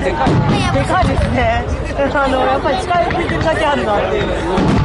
でかいでかいですね。あの、やっぱり力入いてるだけあるなってい。う